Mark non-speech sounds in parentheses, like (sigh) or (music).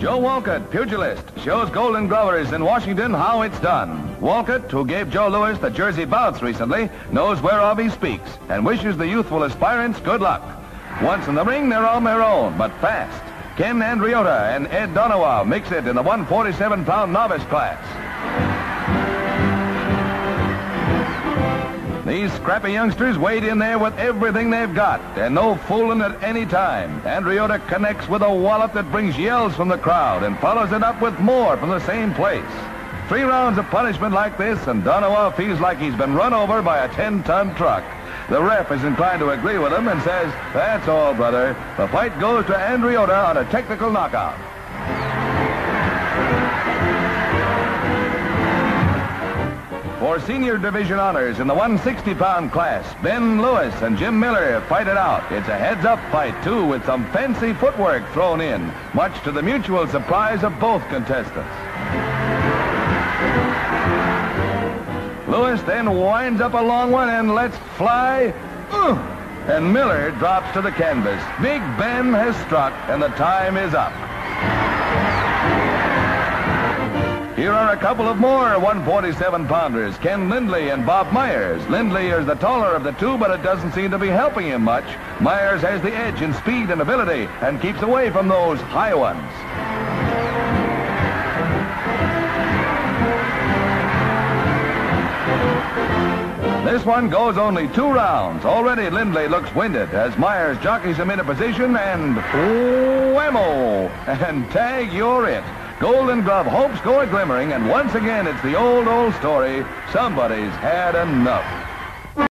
Joe Walcott, pugilist, shows Golden Glovers in Washington how it's done. Walcott, who gave Joe Louis the Jersey bounce recently, knows whereof he speaks and wishes the youthful aspirants good luck. Once in the ring, they're on their own, but fast. Ken Andriota and Ed Donowa mix it in the 147-pound novice class. These scrappy youngsters wade in there with everything they've got, and no fooling at any time. Andriota connects with a wallop that brings yells from the crowd and follows it up with more from the same place. Three rounds of punishment like this, and Donowa feels like he's been run over by a 10-ton truck. The ref is inclined to agree with him and says, that's all, brother. The fight goes to Andriota on a technical knockout. For senior division honors in the 160-pound class, Ben Lewis and Jim Miller fight it out. It's a heads-up fight, too, with some fancy footwork thrown in, much to the mutual surprise of both contestants. Lewis then winds up a long one and lets fly. And Miller drops to the canvas. Big Ben has struck, and the time is up. Here are a couple of more 147-pounders, Ken Lindley and Bob Myers. Lindley is the taller of the two, but it doesn't seem to be helping him much. Myers has the edge in speed and ability and keeps away from those high ones. This one goes only two rounds. Already Lindley looks winded as Myers jockeys him into position and whammo! (laughs) And tag, you're it. Golden Glove hopes go a glimmering, and once again it's the old, old story. Somebody's had enough.